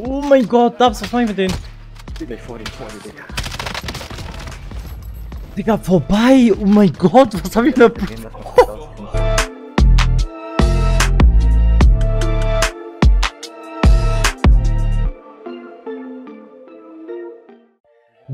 Oh mein Gott, Dabs, was mach ich mit denen? Gleich vor dir, vor dir, Digga. Digga, vorbei! Oh mein Gott, was hab ich da...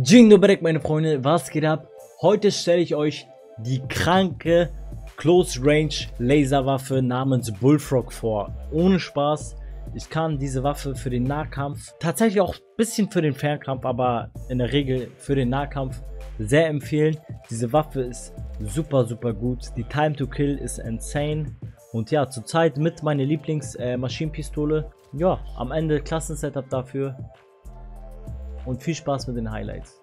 Dzień dobry, meine Freunde, was geht ab? Heute stelle ich euch die kranke Close Range Laserwaffe namens Bullfrog vor. Ohne Spaß, ich kann diese Waffe für den Nahkampf, tatsächlich auch ein bisschen für den Fernkampf, aber in der Regel für den Nahkampf sehr empfehlen. Diese Waffe ist super, super gut. Die Time to Kill ist insane. Und ja, zurzeit mit meiner Lieblings-Maschinenpistole. ja, am Ende Klassensetup dafür. Und viel Spaß mit den Highlights.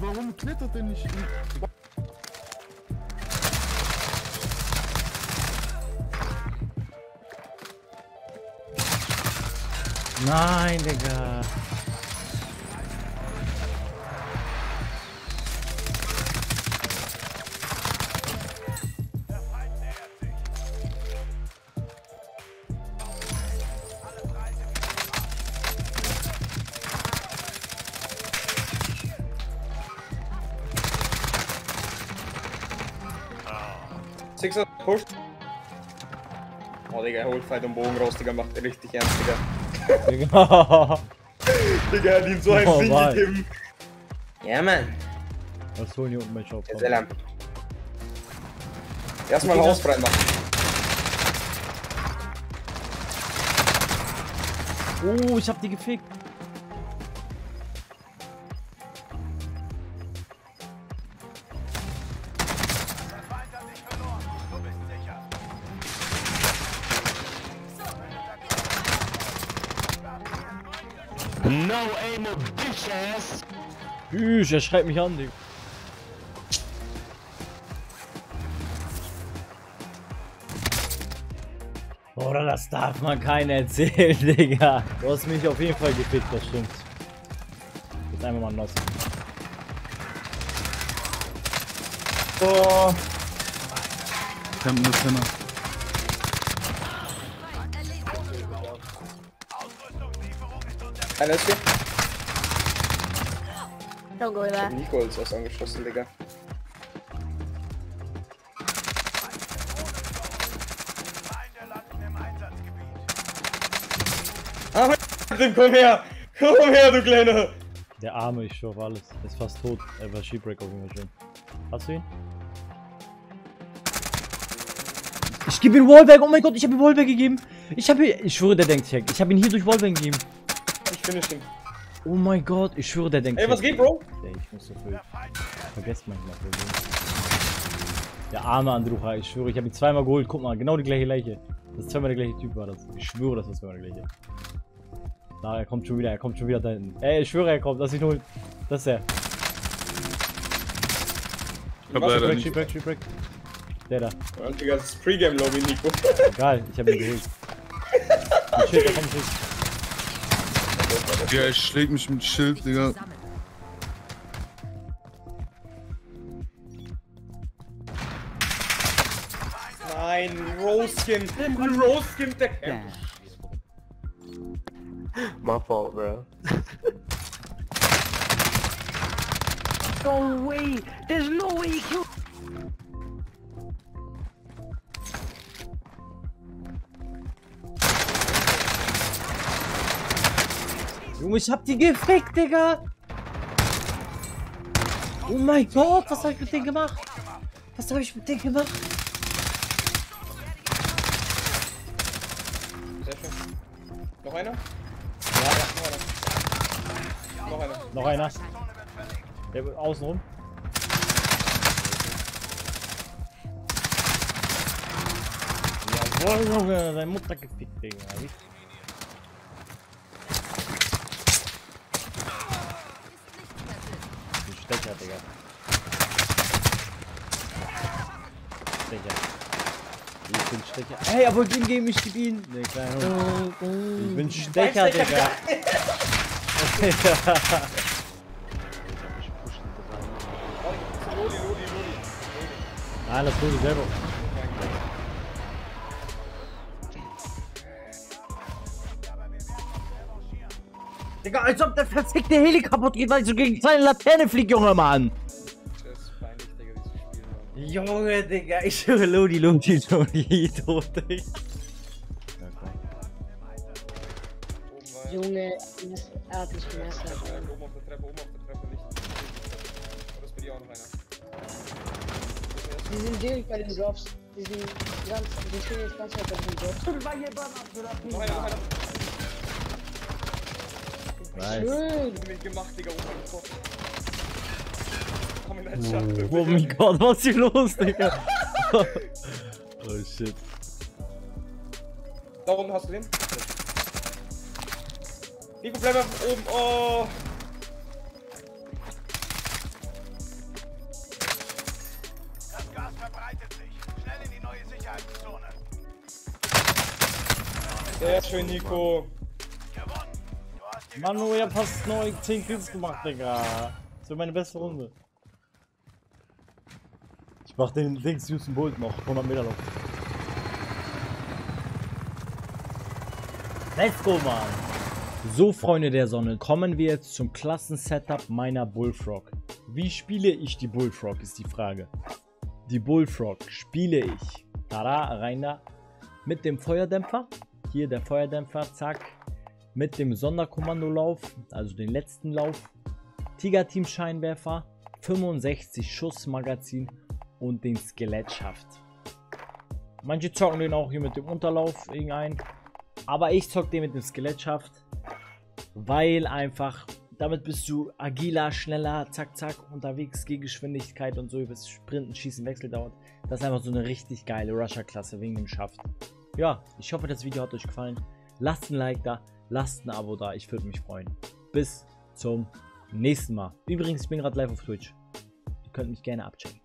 Warum klettert der nicht? Nein, Digga. Sixer, push. Oh, Digga, holt Fight und Bogen raus, Digga, macht richtig ernst, Digga. Digga. Digga, er hat ihm so ein Oh, Ding gegeben. Ja, Mann. Was holen hier unten mein Shop? Selam. Erstmal Haus frei machen. Oh, ich hab die gefickt. No aim of bitch ass. Tschüss, er schreit mich an, Digga. Oder das darf man keinen erzählen, Digga. Du hast mich auf jeden Fall gefickt, das stimmt. Jetzt einmal mal Nuss. Oh. Campen ist Penner. Einer ist hier. Don't go there. Nico ist was angeschossen, Digga. Ah, Tim, komm her! Komm her, du Kleiner! Der Arme, ich schwör auf alles. Ist fast tot. Er war Shipwreck auf jeden Fall schon. Hast du ihn? Ich gebe ihm Wallbang. Oh mein Gott, ich habe ihm Wallbang gegeben. Ich habe ihn. Ich schwöre, der denkt. Ich habe ihn hier durch Wallbang gegeben. Ich finish ihn. Oh mein Gott, ich schwöre, der denkt Ey, was geht, Bro? Ey, ich muss so viel. Vergesst manchmal. Der arme Andrucha, ich schwöre, ich habe ihn zweimal geholt. Guck mal, genau die gleiche Leiche. Das ist zweimal der gleiche Typ war das. Ich schwöre, das ist zweimal der gleiche. Na, er kommt schon wieder, er kommt schon wieder da hinten. Ey, ich schwöre, er kommt. Lass ihn holen. Das ist er. Ich hab leider Shipwreck, nicht. Shipwreck, Shipwreck. Der da. Digga, das ist Pre-Game-Lobby, Nico. Egal, ich habe ihn geholt. Schild, da kommt Schild. Ja, ich schläg mich mit Schild, Digga. Nein, Roskin. Roskin, der My fault, bro. No way. There's Junge, ich hab die gefickt, Digga! Oh mein Gott, was hab ich mit denen gemacht? Was hab ich mit denen gemacht? Sehr schön. Noch einer? Ja, Noch einer. noch einer. Der wird außen rum. Boah, Junge, deine Mutter gefickt, Digga. Wie? Du Stecher, Digga. Stecher. Ich bin Stecher. Hey, aber gegen gegen mich gib ihn. Nee, kleiner Hund. Ich bin Stecher, Stecher, Digga. Loli, Loli, Loli. Ah, das tue ich selber. Digga, als ob der verfickte Heli kaputt geht, weil ich so gegen seine Laterne flieg, Junge, Mann. Das ist peinlich, Digga, dieses Spiel, Mann. Junge, Digga, ich höre Lodi, Lodi, Lodi, tot, Digga. Junge, er hat mich gemessert. Oben auf der Treppe, oben auf der Treppe, nicht. Oder ist bei dir auch noch einer? Die sind direkt bei den Drops. Die sind ganz, die stehen jetzt ganz weit bei den Drops. Noch einer, noch einer. Nice. Schön. Gemacht, Digga, oben am Kopf. Komm in deinen Schatten. Oh mein Gott, was ist hier los, Digga? oh shit. Da unten hast du den? Nico, bleib einfach oben. Oh. Das Gas verbreitet sich. Schnell in die neue Sicherheitszone. Sehr schön, Nico. Manu, ich hab fast 9, 10 Kills gemacht, Digga. Das wird meine beste Runde. Ich mach den Dings Usain Bolt noch, 100 Meter Lauf. Let's go, Mann! So, Freunde der Sonne, kommen wir jetzt zum Klassensetup meiner Bullfrog. Wie spiele ich die Bullfrog, ist die Frage. Die Bullfrog spiele ich, tada, rein da, mit dem Feuerdämpfer. Hier der Feuerdämpfer, zack. Mit dem Sonderkommandolauf, also den letzten Lauf. Tiger-Team Scheinwerfer, 65 Schuss Magazin und den Skelettschaft. Manche zocken den auch hier mit dem Unterlauf irgendein. Aber ich zock den mit dem Skelettschaft, weil einfach damit bist du agiler, schneller, zack, zack, unterwegs, Gehgeschwindigkeit und so, übers Sprinten, Schießen, Wechsel dauert. Das ist einfach so eine richtig geile Rusher-Klasse wegen dem Schaft. Ja, ich hoffe, das Video hat euch gefallen. Lasst ein Like da, lasst ein Abo da, ich würde mich freuen. Bis zum nächsten Mal. Übrigens, ich bin gerade live auf Twitch. Ihr könnt mich gerne abchecken.